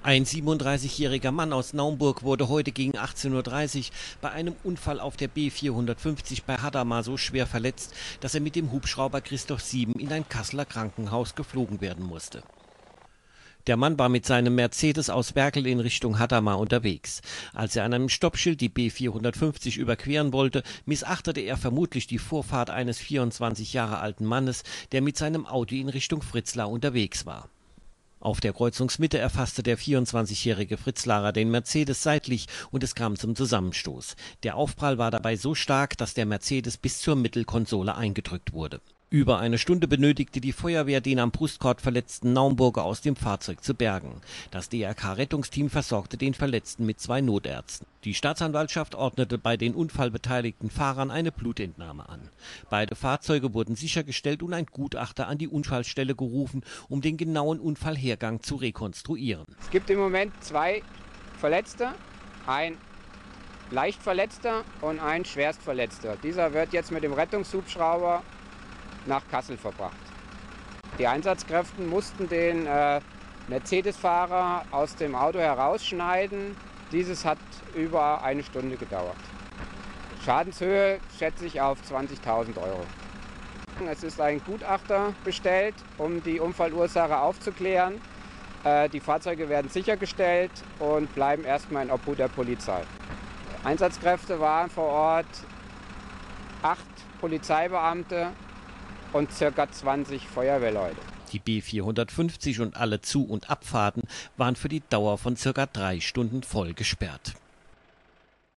Ein 37-jähriger Mann aus Naumburg wurde heute gegen 18.30 Uhr bei einem Unfall auf der B450 bei Hadamar so schwer verletzt, dass er mit dem Hubschrauber Christoph 7 in ein Kasseler Krankenhaus geflogen werden musste. Der Mann war mit seinem Mercedes aus Berkel in Richtung Hadamar unterwegs. Als er an einem Stoppschild die B450 überqueren wollte, missachtete er vermutlich die Vorfahrt eines 24 Jahre alten Mannes, der mit seinem Auto in Richtung Fritzlar unterwegs war. Auf der Kreuzungsmitte erfasste der 24-jährige Fritz Lara den Mercedes seitlich und es kam zum Zusammenstoß. Der Aufprall war dabei so stark, dass der Mercedes bis zur Mittelkonsole eingedrückt wurde. Über eine Stunde benötigte die Feuerwehr, den am Brustkorb verletzten Naumburger aus dem Fahrzeug zu bergen. Das DRK-Rettungsteam versorgte den Verletzten mit zwei Notärzten. Die Staatsanwaltschaft ordnete bei den unfallbeteiligten Fahrern eine Blutentnahme an. Beide Fahrzeuge wurden sichergestellt und ein Gutachter an die Unfallstelle gerufen, um den genauen Unfallhergang zu rekonstruieren. Es gibt im Moment zwei Verletzte, ein Leichtverletzter und ein Schwerstverletzter. Dieser wird jetzt mit dem Rettungshubschrauber nach Kassel verbracht. Die Einsatzkräfte mussten den äh, Mercedes-Fahrer aus dem Auto herausschneiden. Dieses hat über eine Stunde gedauert. Schadenshöhe schätze ich auf 20.000 Euro. Es ist ein Gutachter bestellt, um die Unfallursache aufzuklären. Äh, die Fahrzeuge werden sichergestellt und bleiben erstmal in Obhut der Polizei. Einsatzkräfte waren vor Ort acht Polizeibeamte und ca. 20 Feuerwehrleute. Die B450 und alle Zu- und Abfahrten waren für die Dauer von circa drei Stunden voll gesperrt.